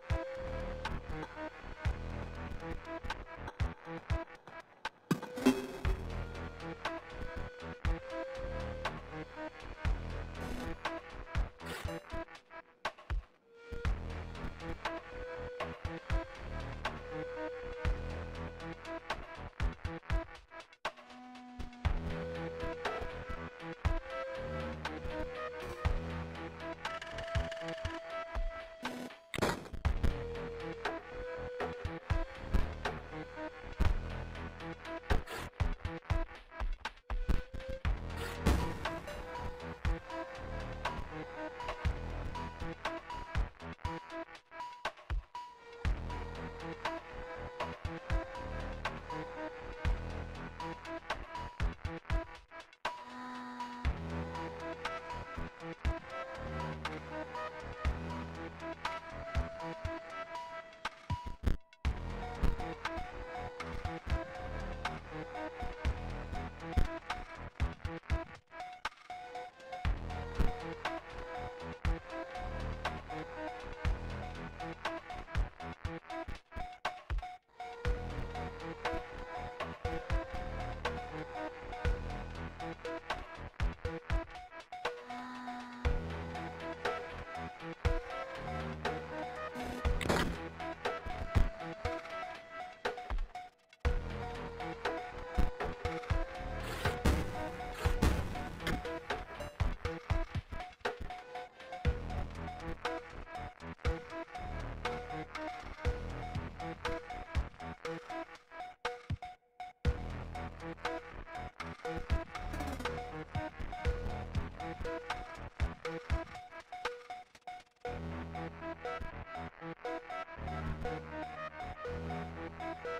Thank you. Thank you.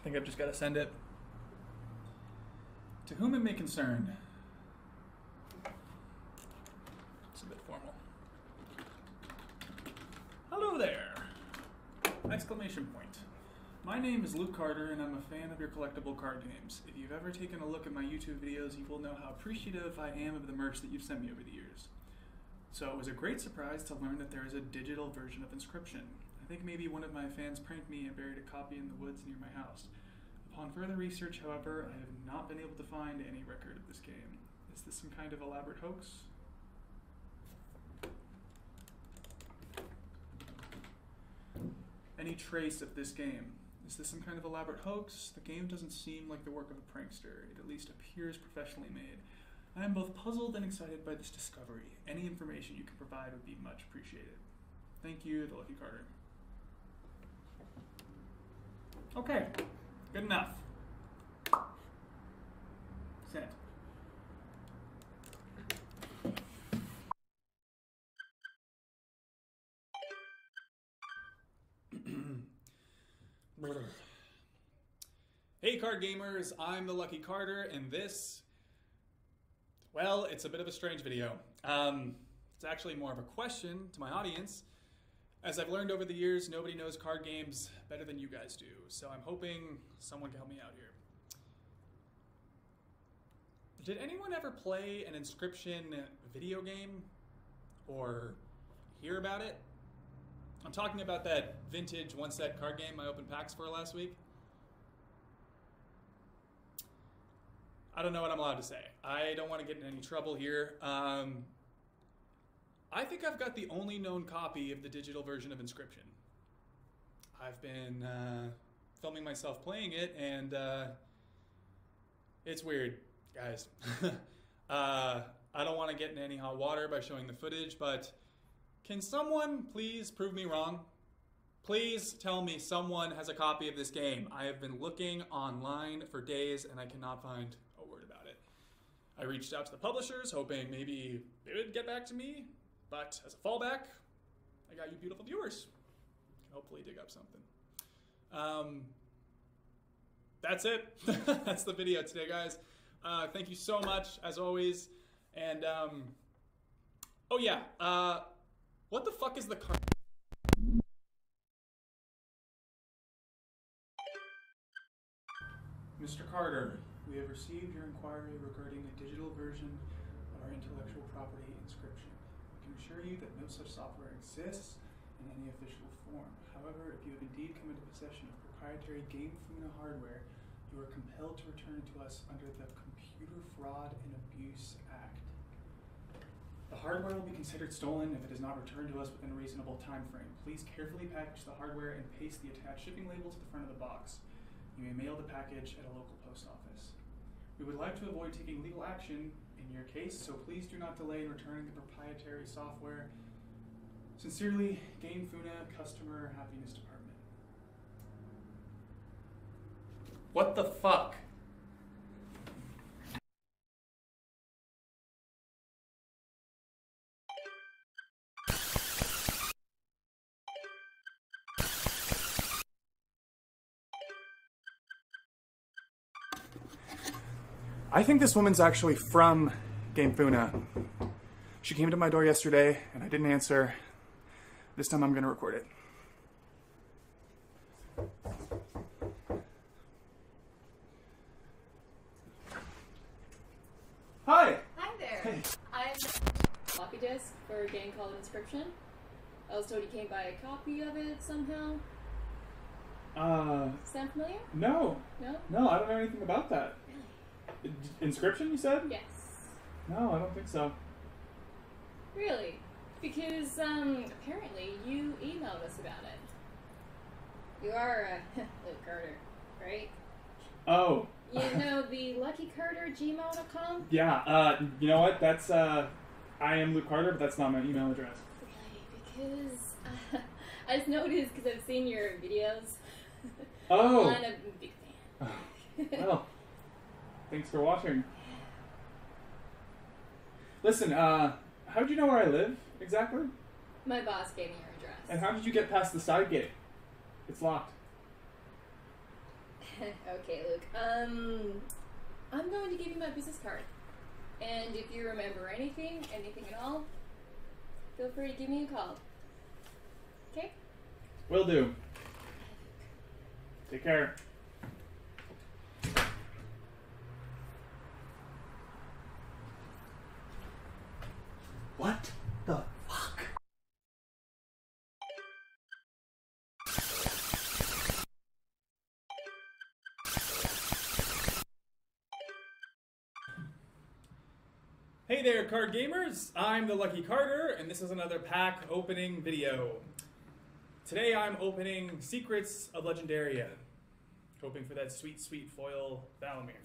I think I've just got to send it. To whom it may concern. It's a bit formal. Hello there! Exclamation point. My name is Luke Carter, and I'm a fan of your collectible card games. If you've ever taken a look at my YouTube videos, you will know how appreciative I am of the merch that you've sent me over the years. So it was a great surprise to learn that there is a digital version of Inscryption. I think maybe one of my fans pranked me and buried a copy in the woods near my house. Upon further research, however, I have not been able to find any record of this game. Is this some kind of elaborate hoax? Any trace of this game? Is this some kind of elaborate hoax? The game doesn't seem like the work of a prankster. It at least appears professionally made. I am both puzzled and excited by this discovery. Any information you can provide would be much appreciated. Thank you, the Lucky Carter. Okay, good enough. Sent. hey, card gamers, I'm the Lucky Carter, and this, well, it's a bit of a strange video. Um, it's actually more of a question to my audience. As I've learned over the years, nobody knows card games better than you guys do, so I'm hoping someone can help me out here. Did anyone ever play an Inscryption video game or hear about it? I'm talking about that vintage one set card game I opened packs for last week. I don't know what I'm allowed to say. I don't want to get in any trouble here. Um, I think I've got the only known copy of the digital version of Inscryption. I've been uh, filming myself playing it, and uh, it's weird, guys. uh, I don't want to get in any hot water by showing the footage, but Can someone please prove me wrong? Please tell me someone has a copy of this game. I have been looking online for days and I cannot find a word about it. I reached out to the publishers hoping maybe they would get back to me, but as a fallback, I got you beautiful viewers. Can hopefully dig up something. Um, that's it. that's the video today, guys. Uh, thank you so much, as always. And um, oh yeah, uh, what the fuck is the car? Mr. Carter, we have received your inquiry regarding a digital version of our intellectual property assure you that no such software exists in any official form. However, if you have indeed come into possession of proprietary Game Funa hardware, you are compelled to return it to us under the Computer Fraud and Abuse Act. The hardware will be considered stolen if it is not returned to us within a reasonable time frame. Please carefully package the hardware and paste the attached shipping label to the front of the box. You may mail the package at a local post office. We would like to avoid taking legal action in your case, so please do not delay in returning the proprietary software. Sincerely, GameFuna Customer Happiness Department. What the fuck? I think this woman's actually from Gamefuna. She came to my door yesterday and I didn't answer. This time I'm gonna record it. Hi! Hi there. Hey. I'm floppy disk for a game called Inscryption. I was told you came by a copy of it somehow. Uh, Sound familiar? no. No? No, I don't know anything about that. Inscryption, you said? Yes. No, I don't think so. Really? Because um, apparently you emailed us about it. You are uh, Luke Carter, right? Oh, You know the Lucky Carter gmail.com? yeah. Uh, you know what? That's uh, I am Luke Carter, but that's not my email address. Really? Because uh, I just noticed because I've seen your videos. Oh. I'm a big fan. well, thanks for watching. Listen, uh, how did you know where I live exactly? My boss gave me your address. And how did you get past the side gate? It's locked. okay, Luke. Um, I'm going to give you my business card. And if you remember anything, anything at all, feel free to give me a call. Okay? Will do. Take care. What the fuck? Hey there, card gamers! I'm the Lucky Carter, and this is another pack opening video. Today I'm opening Secrets of Legendaria, hoping for that sweet, sweet foil Valamir.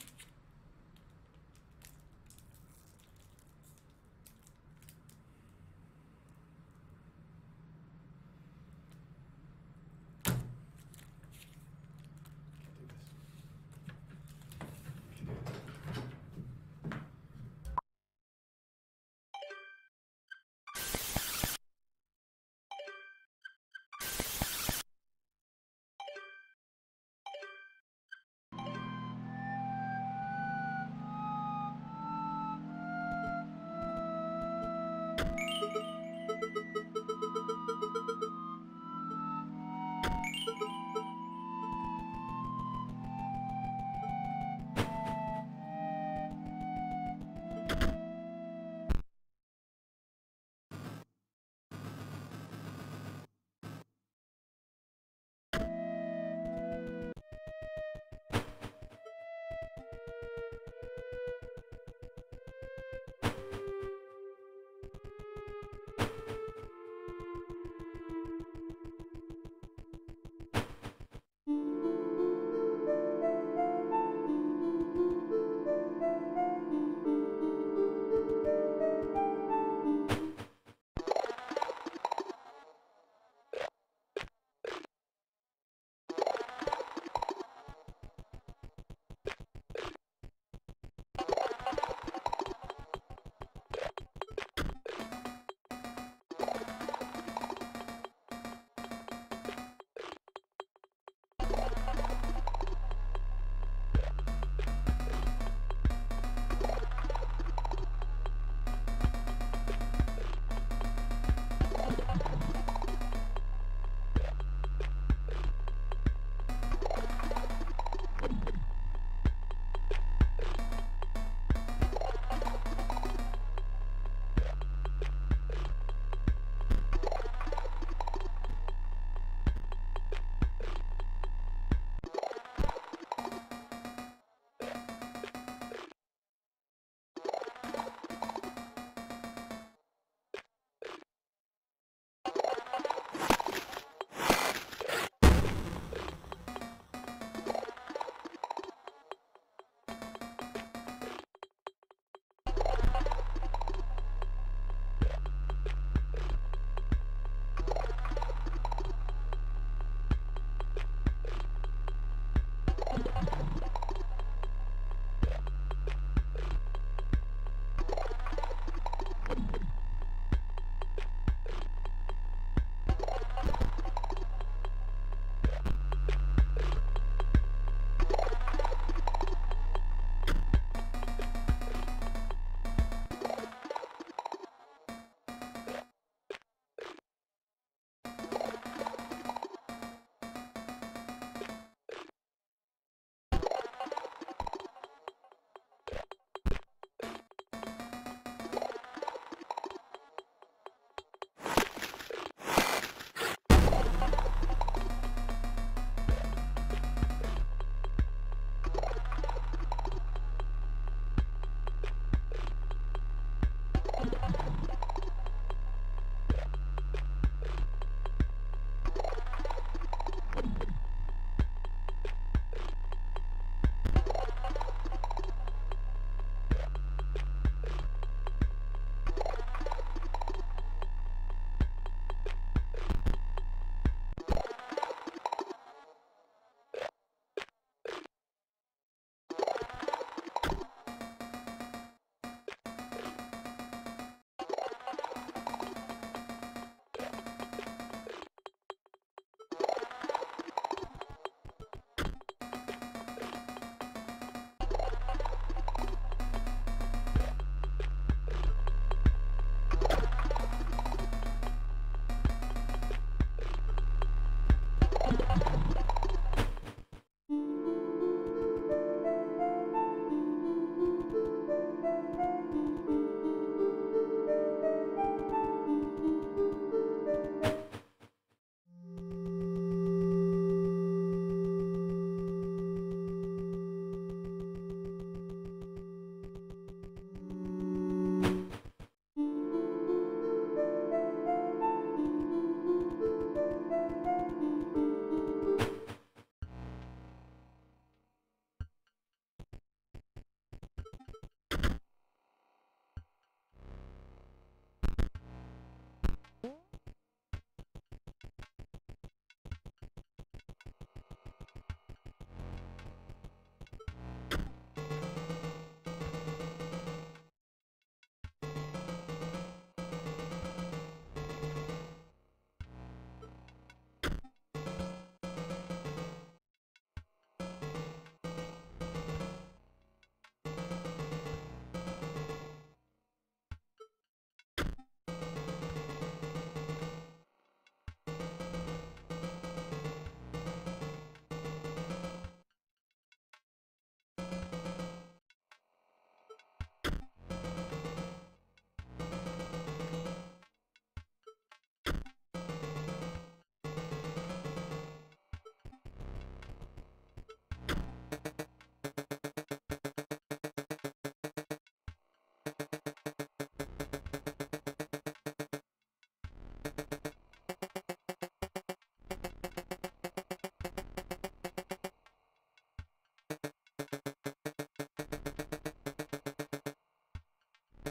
Thank you.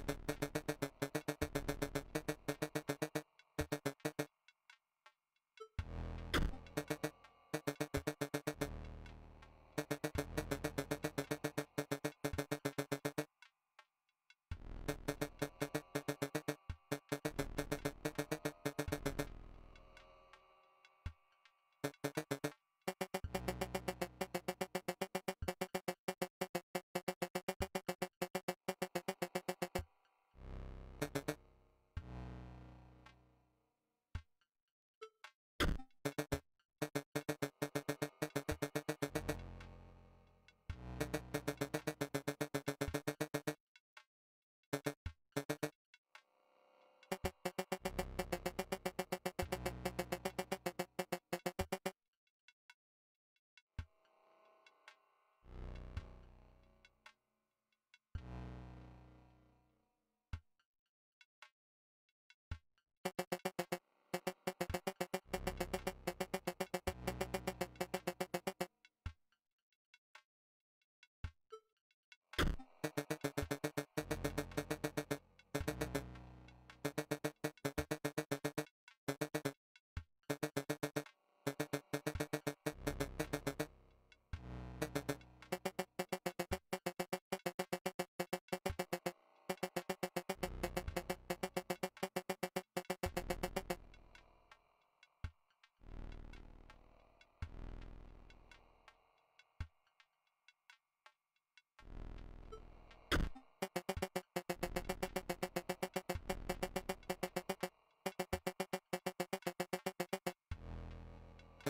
you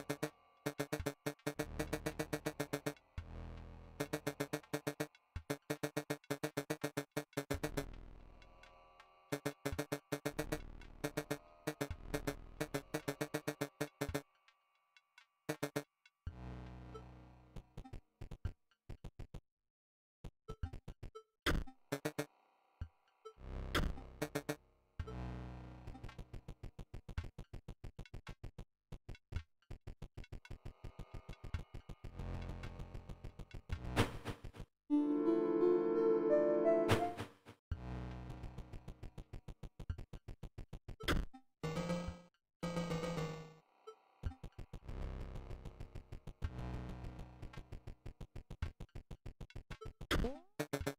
you Thank you.